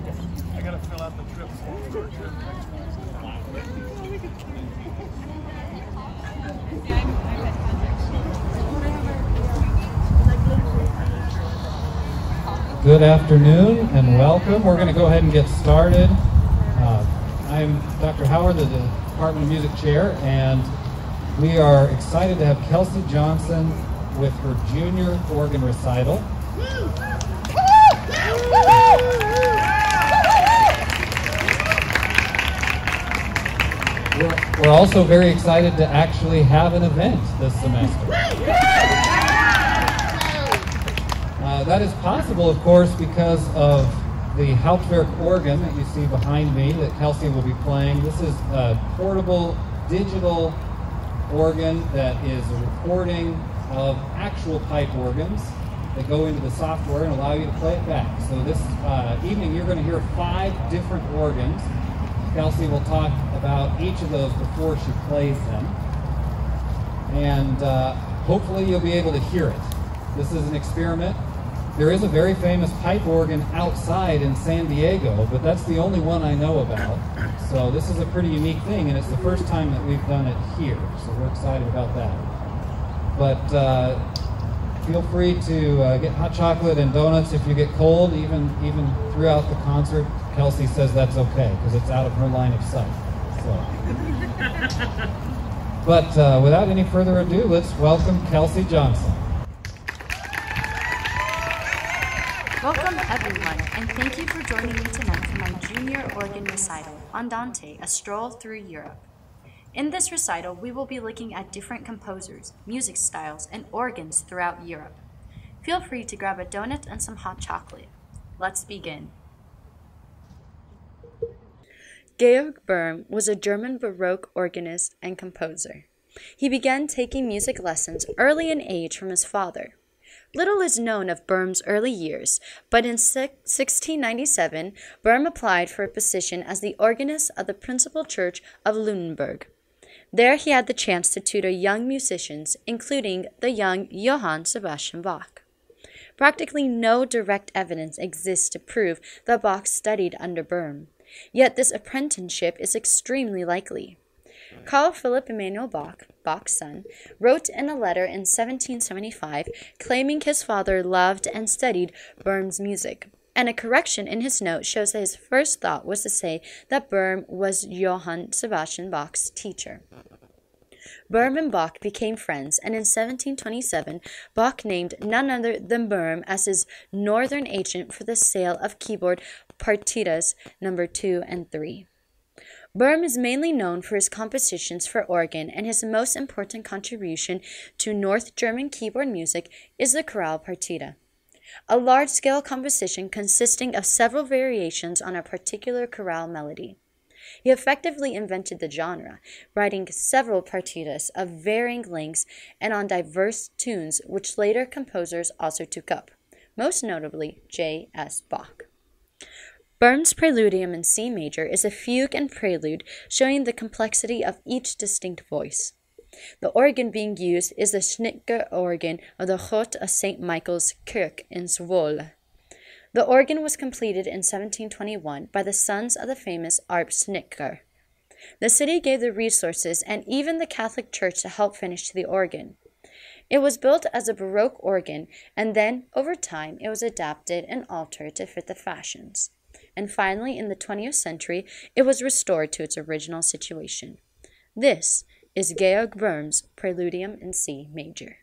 I gotta fill out the trip form. Good afternoon and welcome. We're going to go ahead and get started. Uh, I'm Dr. Howard, the Department of Music Chair, and we are excited to have Kelsey Johnson with her junior organ recital. We're, also very excited to actually have an event this semester. Uh, that is possible, of course, because of the Hauptwerk organ that you see behind me that Kelsey will be playing. This is a portable digital organ that is a recording of actual pipe organs that go into the software and allow you to play it back. So this uh, evening you're going to hear five different organs. Kelsey will talk about each of those before she plays them. And uh, hopefully you'll be able to hear it. This is an experiment. There is a very famous pipe organ outside in San Diego, but that's the only one I know about. So this is a pretty unique thing, and it's the first time that we've done it here. So we're excited about that. But uh, feel free to uh, get hot chocolate and donuts if you get cold, even even throughout the concert. Kelsey says that's okay because it's out of her line of sight. So. But uh, without any further ado, let's welcome Kelsey Johnson. Welcome everyone, and thank you for joining me tonight for my junior organ recital, Andante, a stroll through Europe. In this recital, we will be looking at different composers, music styles, and organs throughout Europe. Feel free to grab a donut and some hot chocolate. Let's begin. Georg Böhm was a German Baroque organist and composer. He began taking music lessons early in age from his father. Little is known of Böhm's early years, but in 1697, Böhm applied for a position as the organist of the principal church of Lüneburg. There he had the chance to tutor young musicians, including the young Johann Sebastian Bach. Practically no direct evidence exists to prove that Bach studied under Böhm, yet this apprenticeship is extremely likely. Carl Philipp Emanuel Bach, Bach's son, wrote in a letter in 1775 claiming his father loved and studied Böhm's music, and a correction in his note shows that his first thought was to say that Böhm was Johann Sebastian Bach's teacher. Böhm and Bach became friends, and in 1727, Bach named none other than Böhm as his northern agent for the sale of keyboard partitas number 2 and 3. Böhm is mainly known for his compositions for organ, and his most important contribution to North German keyboard music is the chorale partita, a large scale composition consisting of several variations on a particular chorale melody. He effectively invented the genre, writing several partitas of varying lengths and on diverse tunes, which later composers also took up, most notably J. S. Bach. Böhm's Preludium in C major is a fugue and prelude showing the complexity of each distinct voice. The organ being used is the Schnitger organ of the Grote of St. Michael's Kirk in Zwolle. The organ was completed in 1721 by the sons of the famous Arp Schnitger. The city gave the resources and even the Catholic Church to help finish the organ. It was built as a Baroque organ, and then, over time, it was adapted and altered to fit the fashions and finally, in the 20th century, it was restored to its original situation. This is Georg Böhm's Preludium in C major.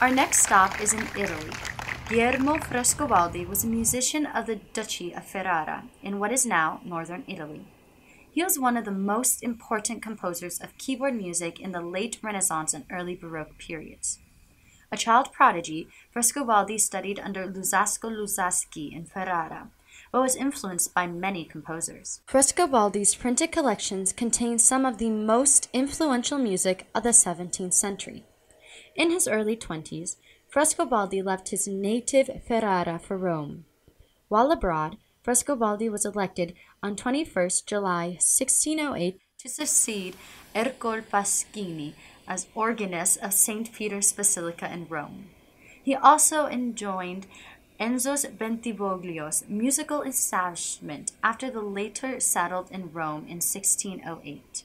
Our next stop is in Italy. Girolamo Frescobaldi was a musician of the Duchy of Ferrara in what is now northern Italy. He was one of the most important composers of keyboard music in the late Renaissance and early Baroque periods. A child prodigy, Frescobaldi studied under Luzzasco Luzzaschi in Ferrara, but was influenced by many composers. Frescobaldi's printed collections contain some of the most influential music of the 17th century. In his early twenties, Frescobaldi left his native Ferrara for Rome. While abroad, Frescobaldi was elected on 21st July 1608 to succeed Ercole Pasquini as organist of St. Peter's Basilica in Rome. He also enjoined Enzo Bentivoglio's musical establishment after the latter settled in Rome in 1608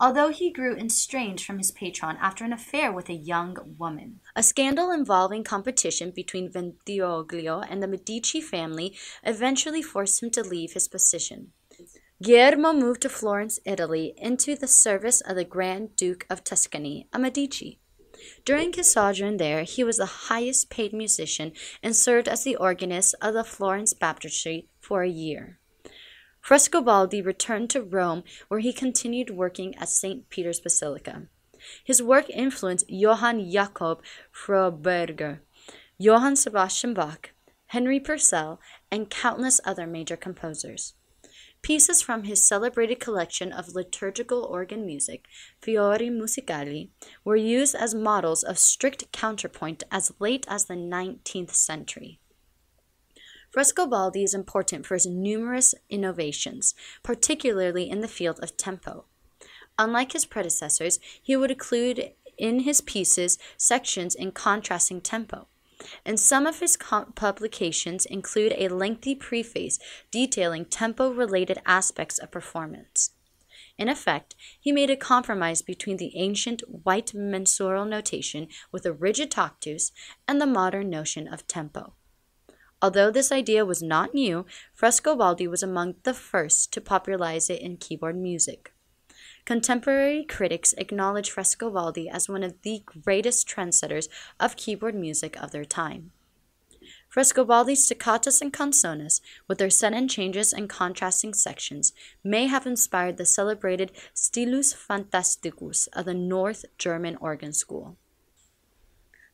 although he grew estranged from his patron after an affair with a young woman. A scandal involving competition between Bentivoglio and the Medici family eventually forced him to leave his position. Girolamo moved to Florence, Italy, into the service of the Grand Duke of Tuscany, a Medici. During his sojourn there, he was the highest paid musician and served as the organist of the Florence Baptistry for a year. Frescobaldi returned to Rome, where he continued working at St. Peter's Basilica. His work influenced Johann Jakob Froberger, Johann Sebastian Bach, Henry Purcell, and countless other major composers. Pieces from his celebrated collection of liturgical organ music, Fiori Musicali, were used as models of strict counterpoint as late as the 19th century. Frescobaldi is important for his numerous innovations, particularly in the field of tempo. Unlike his predecessors, he would include in his pieces sections in contrasting tempo. And some of his publications include a lengthy preface detailing tempo related aspects of performance. In effect, he made a compromise between the ancient white mensural notation with a rigid tactus and the modern notion of tempo. Although this idea was not new, Frescobaldi was among the first to popularize it in keyboard music. Contemporary critics acknowledge Frescobaldi as one of the greatest trendsetters of keyboard music of their time. Frescobaldi's toccatas and canzonas, with their sudden changes and contrasting sections, may have inspired the celebrated Stilus Fantasticus of the North German organ school.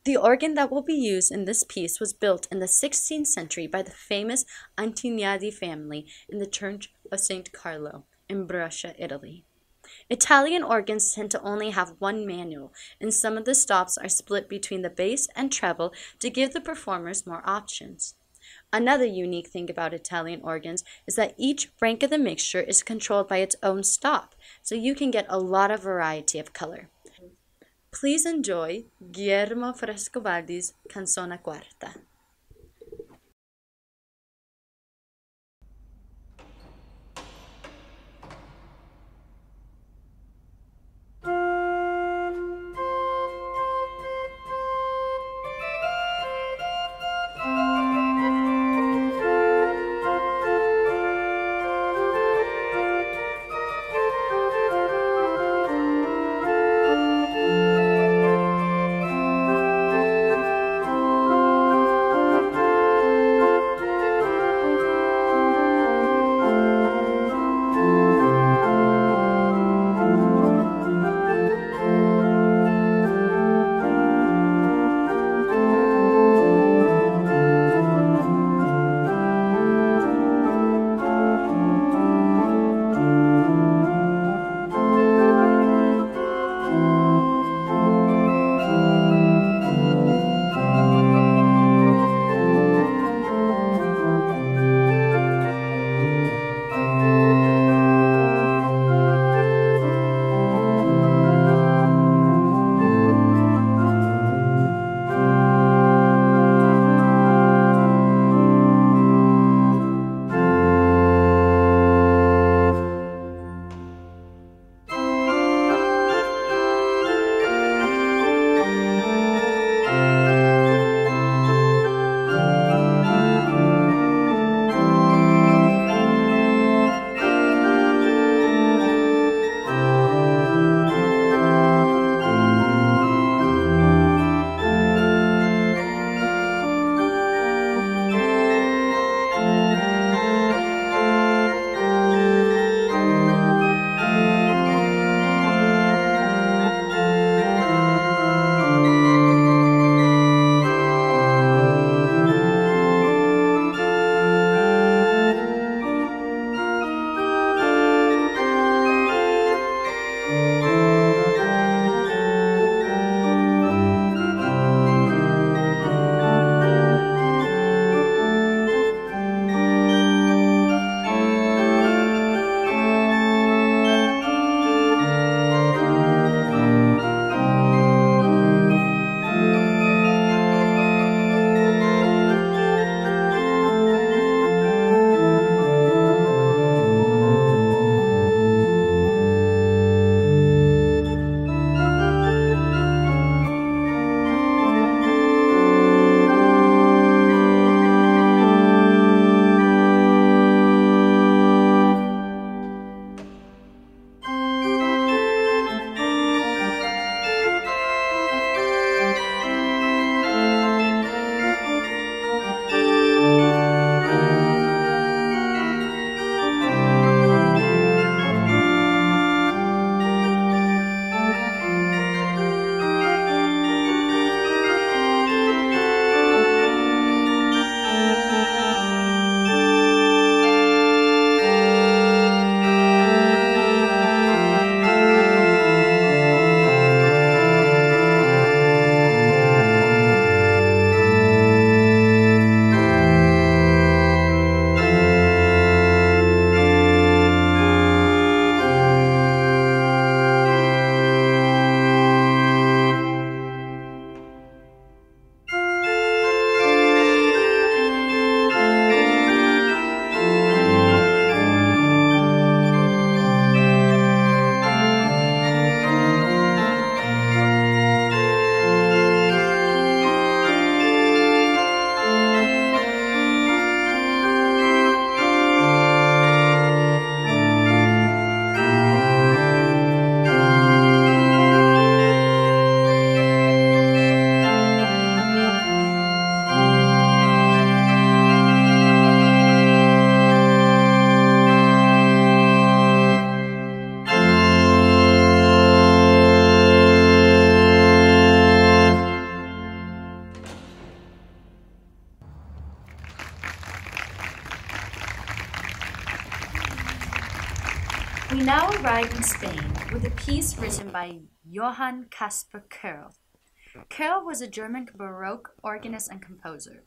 The organ that will be used in this piece was built in the 16th century by the famous Antegnati family in the Church of St. Carlo in Brescia, Italy. Italian organs tend to only have one manual, and some of the stops are split between the bass and treble to give the performers more options. Another unique thing about Italian organs is that each rank of the mixture is controlled by its own stop, so you can get a lot of variety of color. Please enjoy Girolamo Frescobaldi's Canzona Quarta. By Johann Caspar Kerll. Kerll was a German Baroque organist and composer.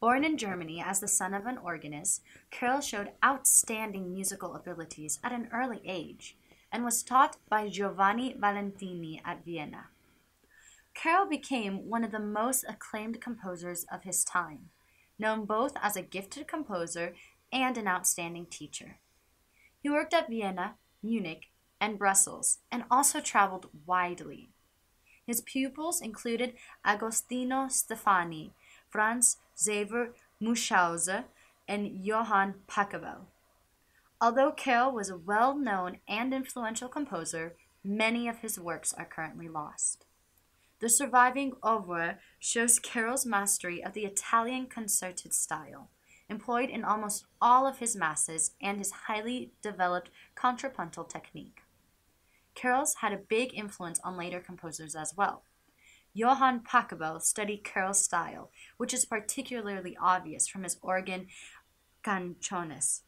Born in Germany as the son of an organist, Kerll showed outstanding musical abilities at an early age and was taught by Giovanni Valentini at Vienna. Kerll became one of the most acclaimed composers of his time, known both as a gifted composer and an outstanding teacher. He worked at Vienna, Munich, and Brussels, and also traveled widely. His pupils included Agostino Steffani, Franz Xaver Murschhauser, and Johann Pachelbel. Although Kerll was a well-known and influential composer, many of his works are currently lost. The surviving oeuvre shows Kerll's mastery of the Italian concerted style, employed in almost all of his masses, and his highly developed contrapuntal technique. Kerll's had a big influence on later composers as well. Johann Pachelbel studied Kerll's style, which is particularly obvious from his organ canciones,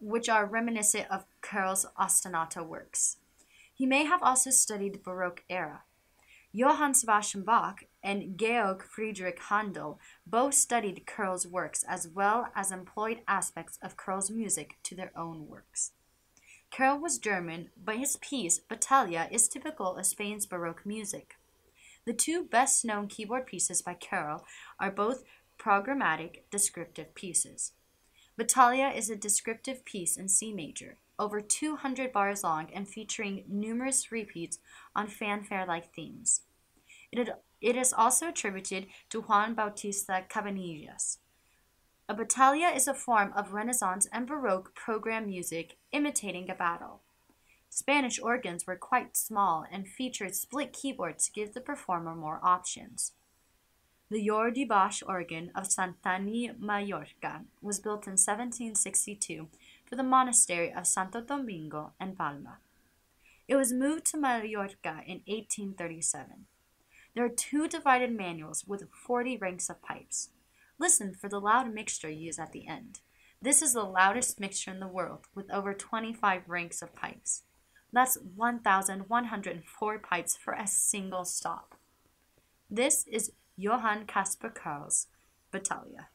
which are reminiscent of Kerll's ostinato works. He may have also studied the Baroque era, Johann Sebastian Bach and Georg Friedrich Handel both studied Kerll's works as well as employed aspects of Kerll's music to their own works. Kerll was German, but his piece, Battaglia, is typical of Spain's Baroque music. The two best known keyboard pieces by Kerll are both programmatic descriptive pieces. Battaglia is a descriptive piece in C major, over 200 bars long and featuring numerous repeats on fanfare like themes. It, it is also attributed to Juan Bautista Cabanilles. A battaglia is a form of Renaissance and Baroque program music imitating a battle. Spanish organs were quite small and featured split keyboards to give the performer more options. The Jordi Bosch organ of Santanyí, Mallorca was built in 1762 for the monastery of Santo Domingo and Palma. It was moved to Mallorca in 1837. There are two divided manuals with 40 ranks of pipes. Listen for the loud mixture used at the end. This is the loudest mixture in the world, with over 25 ranks of pipes. That's 1,104 pipes for a single stop. This is Johann Caspar Kerll's Battaglia.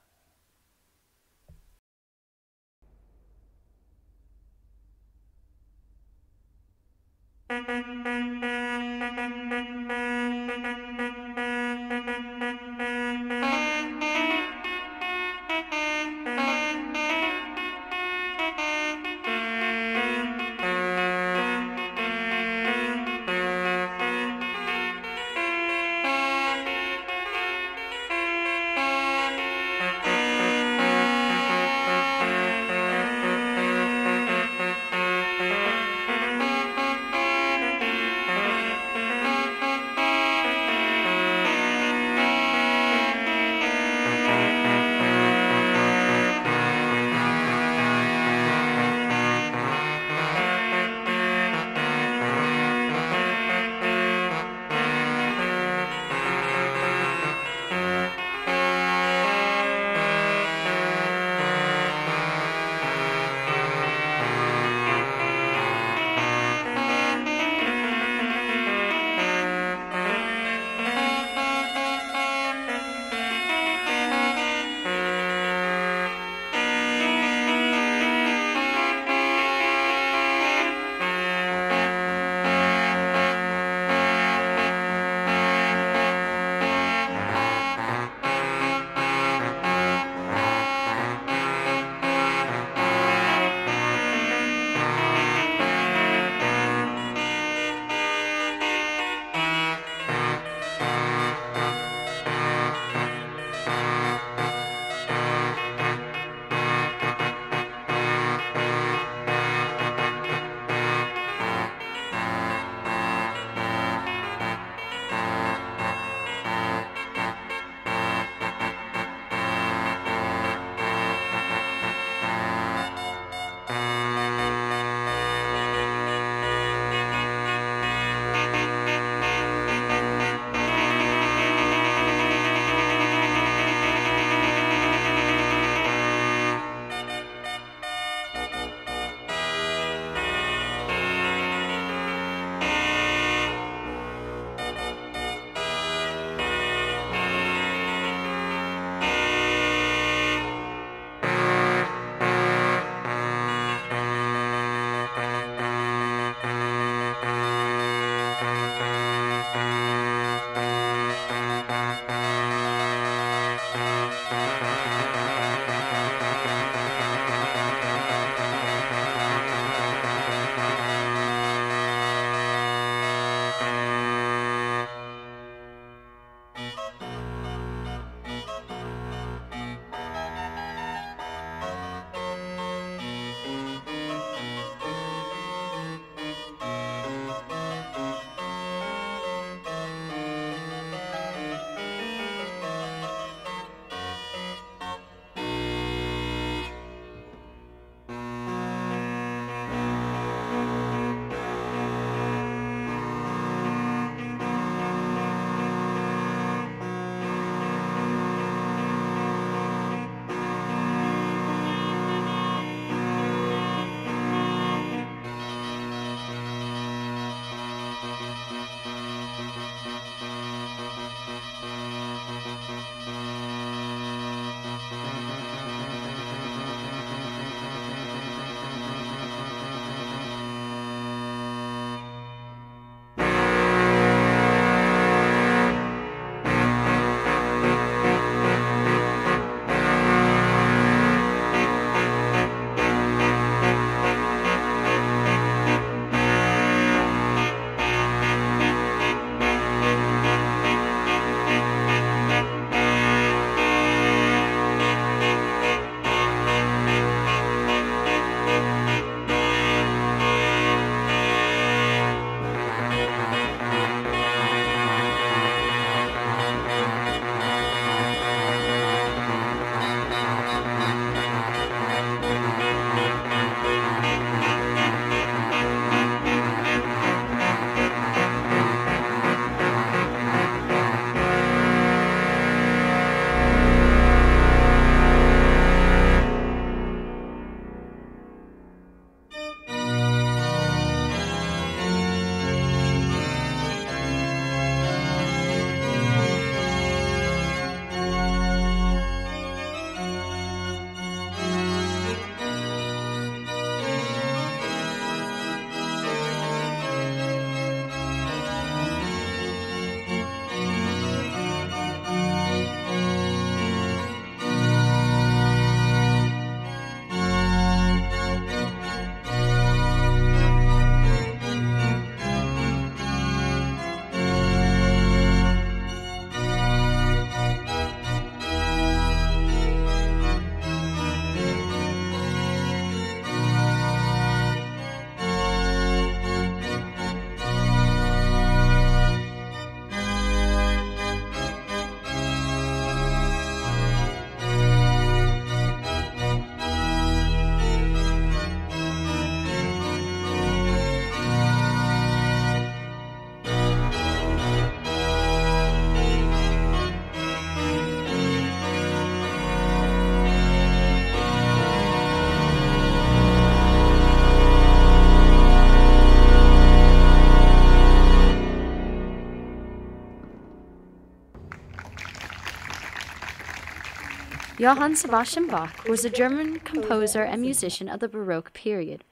Johann Sebastian Bach was a German composer and musician of the Baroque period.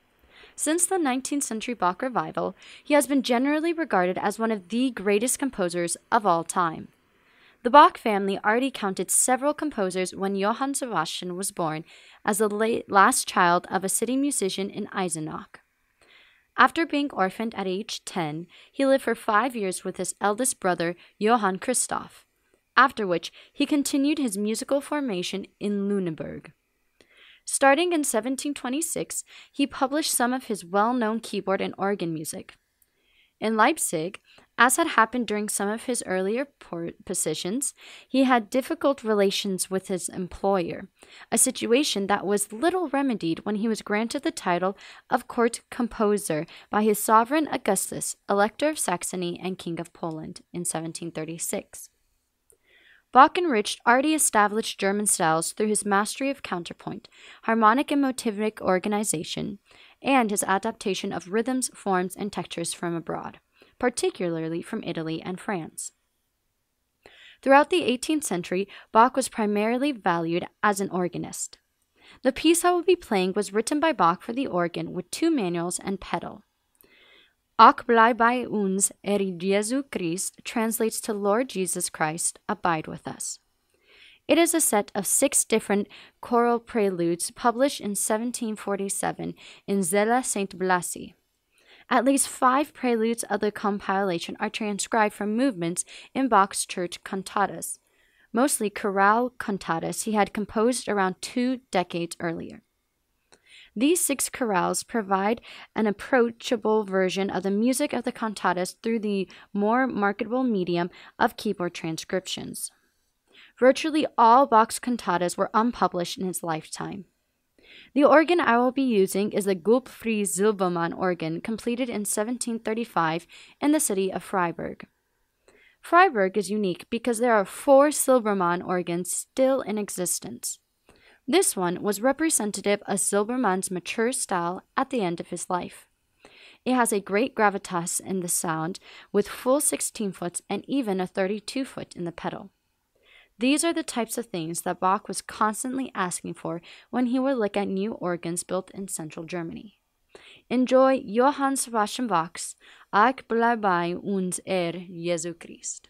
Since the 19th century Bach revival, he has been generally regarded as one of the greatest composers of all time. The Bach family already counted several composers when Johann Sebastian was born as the last child of a city musician in Eisenach. After being orphaned at age 10, he lived for five years with his eldest brother, Johann Christoph, after which he continued his musical formation in Lüneburg. Starting in 1726, he published some of his well known keyboard and organ music. In Leipzig, as had happened during some of his earlier positions, he had difficult relations with his employer, a situation that was little remedied when he was granted the title of court composer by his sovereign Augustus, Elector of Saxony and King of Poland, in 1736. Bach enriched already established German styles through his mastery of counterpoint, harmonic and motivic organization, and his adaptation of rhythms, forms, and textures from abroad, particularly from Italy and France. Throughout the 18th century, Bach was primarily valued as an organist. The piece I will be playing was written by Bach for the organ with two manuals and pedal. Ach bleib bei uns, er Jesu Christ, translates to Lord Jesus Christ, abide with us. It is a set of six different choral preludes published in 1747 in Zella St. Blaise. At least five preludes of the compilation are transcribed from movements in Bach's church cantatas, mostly chorale cantatas he had composed around two decades earlier. These six chorales provide an approachable version of the music of the cantatas through the more marketable medium of keyboard transcriptions. Virtually all Bach's cantatas were unpublished in his lifetime. The organ I will be using is the Gottfried Silbermann organ, completed in 1735 in the city of Freiberg. Freiberg is unique because there are four Silbermann organs still in existence. This one was representative of Silbermann's mature style at the end of his life. It has a great gravitas in the sound, with full 16 foot and even a 32 foot in the pedal. These are the types of things that Bach was constantly asking for when he would look at new organs built in central Germany. Enjoy Johann Sebastian Bach's Ach bleib bei uns er Jesu Christ.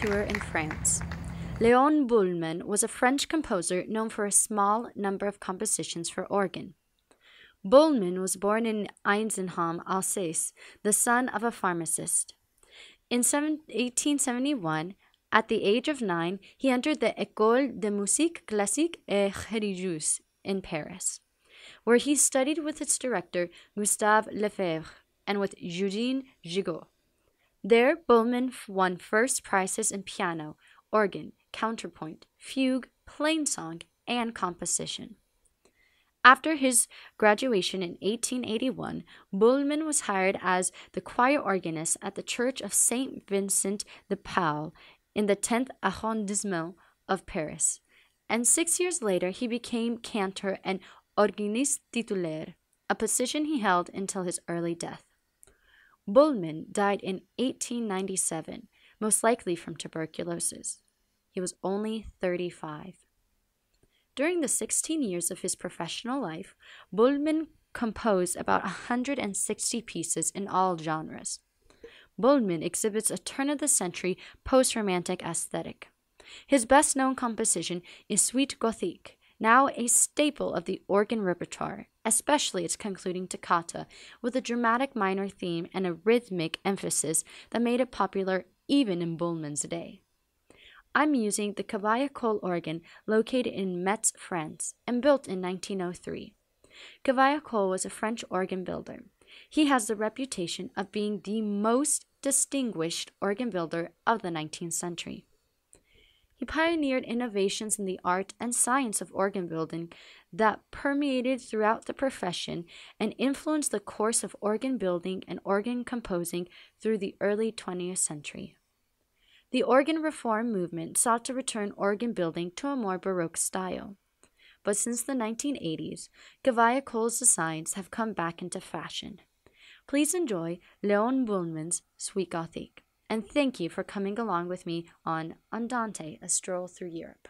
Tour in France. Léon Boëllmann was a French composer known for a small number of compositions for organ. Boëllmann was born in Ensisheim, Alsace, the son of a pharmacist. In 1871, at the age of nine, he entered the École de musique classique et religieuse in Paris, where he studied with its director Gustave Lefebvre and with Eugene Gigout. There, Boëllmann won first prizes in piano, organ, counterpoint, fugue, plain song, and composition. After his graduation in 1881, Boëllmann was hired as the choir organist at the Church of Saint Vincent de Paul in the 10th arrondissement of Paris, and six years later he became cantor and organist titulaire, a position he held until his early death. Boëllmann died in 1897, most likely from tuberculosis. He was only 35. During the 16 years of his professional life, Boëllmann composed about 160 pieces in all genres. Boëllmann exhibits a turn of the century post romantic aesthetic. His best known composition is Suite Gothique, now a staple of the organ repertoire, especially its concluding toccata, with a dramatic minor theme and a rhythmic emphasis that made it popular even in Boëllmann's day. I'm using the Cavaillé-Coll organ located in Metz, France, and built in 1903. Cavaillé-Coll was a French organ builder. He has the reputation of being the most distinguished organ builder of the 19th century. He pioneered innovations in the art and science of organ building that permeated throughout the profession and influenced the course of organ building and organ composing through the early 20th century. The organ reform movement sought to return organ building to a more Baroque style. But since the 1980s, Cavaillé-Coll's designs have come back into fashion. Please enjoy Leon Boëllmann's Suite Gothique, and thank you for coming along with me on Andante, a stroll through Europe.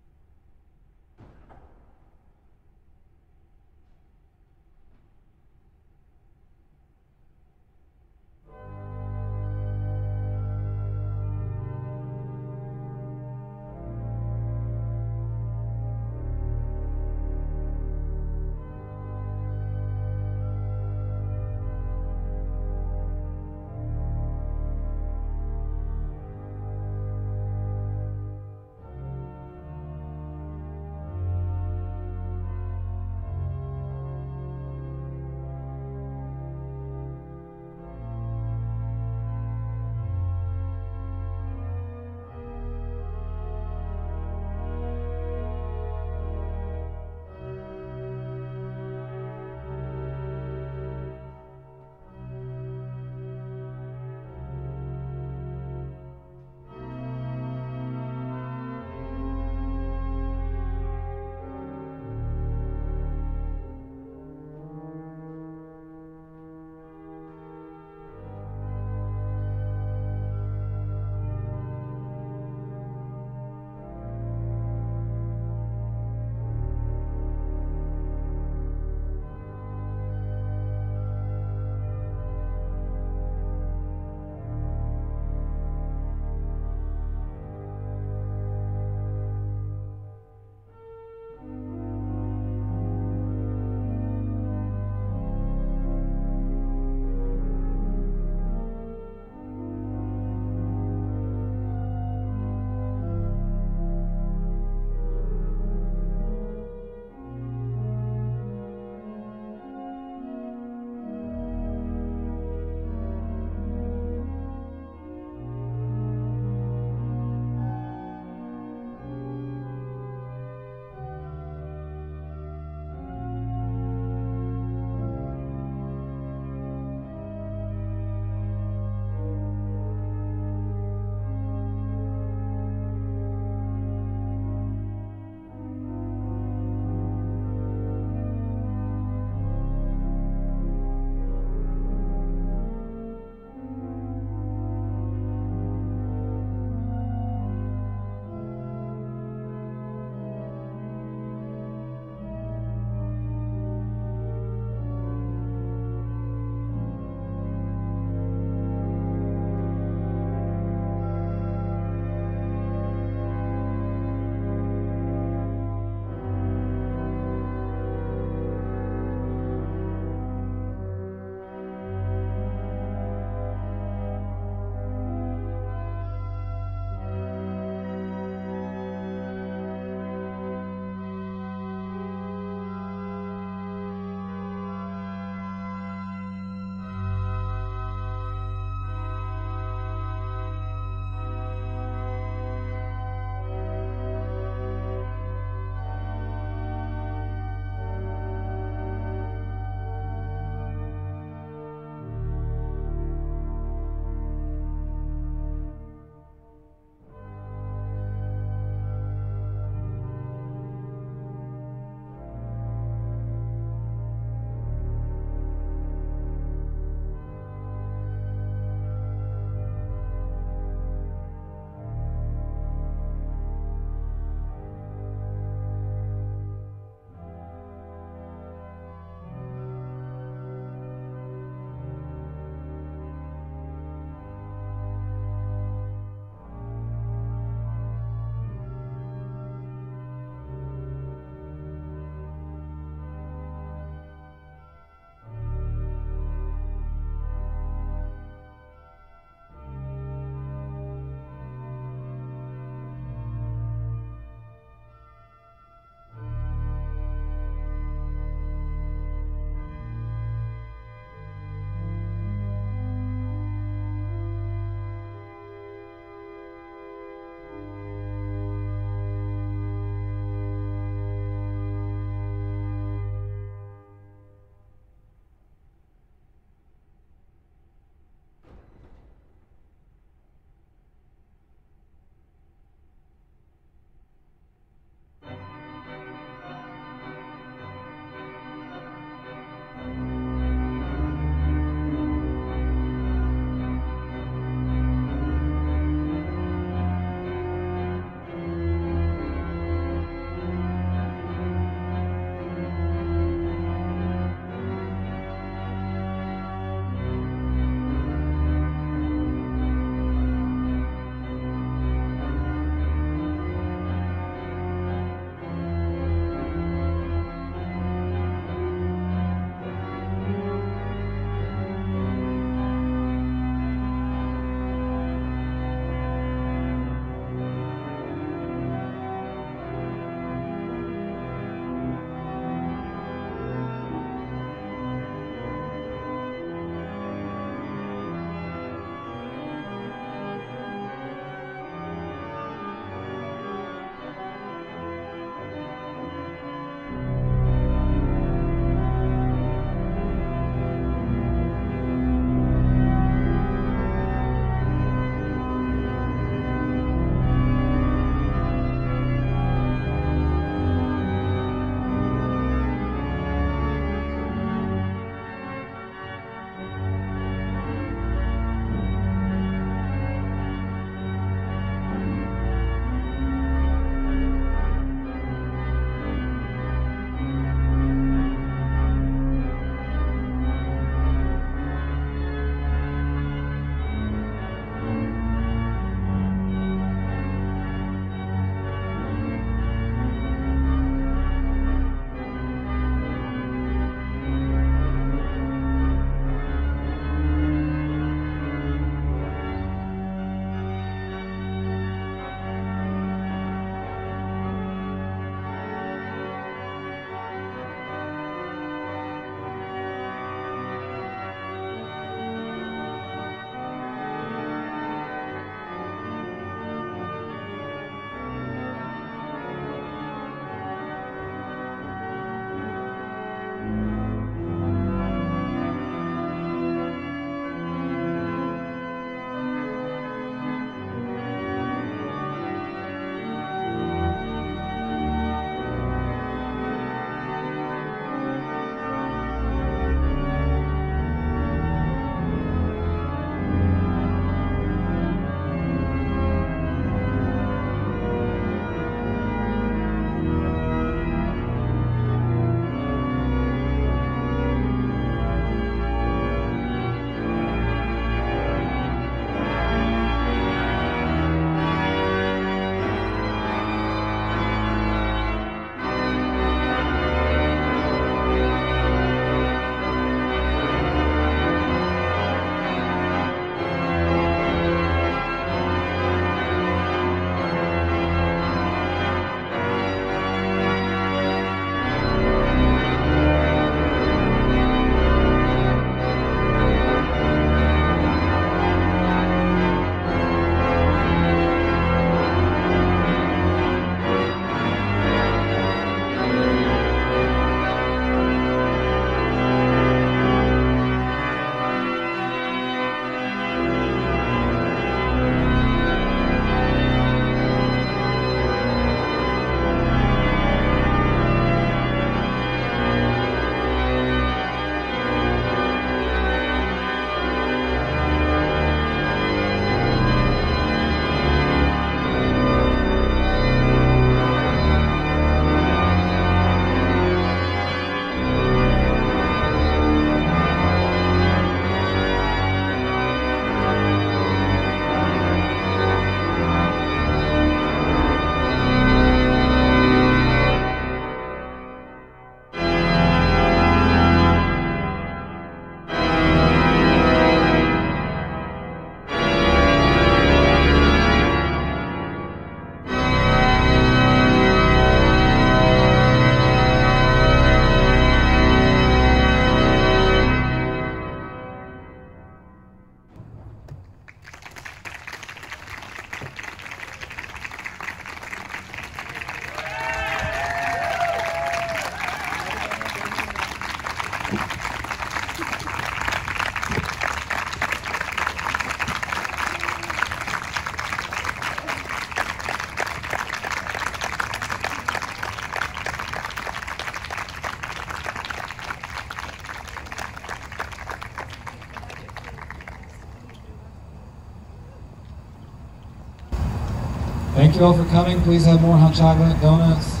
You all for coming. Please have more hot chocolate, donuts,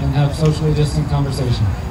and have socially distant conversation.